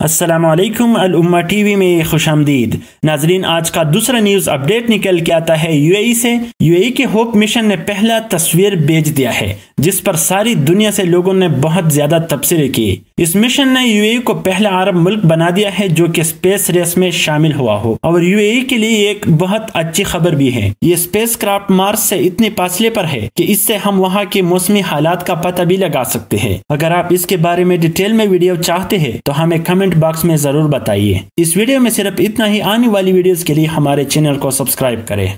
असलम उम्मा TV में खुश आमदीद नाजरीन, आज का दूसरा न्यूज़ अपडेट निकल के आता है यूएई से। यूएई के होप मिशन ने पहला तस्वीर भेज दिया है, जिस पर सारी दुनिया से लोगों ने बहुत ज़्यादा तबसरे किए। इस मिशन ने यूएई को पहला अरब मुल्क बना दिया है, जो कि स्पेस रेस में शामिल हुआ हो। और यूएई के लिए एक बहुत अच्छी खबर भी है। ये स्पेस क्राफ्ट मार्स से इतने फासले पर है कि इससे हम वहाँ के मौसमी हालात का पता भी लगा सकते हैं। अगर आप इसके बारे में डिटेल में वीडियो चाहते हैं तो हमें कमेंट बॉक्स में ज़रूर बताइए। इस वीडियो में सिर्फ़ इतना ही। आने वाली वीडियोस के लिए हमारे चैनल को सब्सक्राइब करें।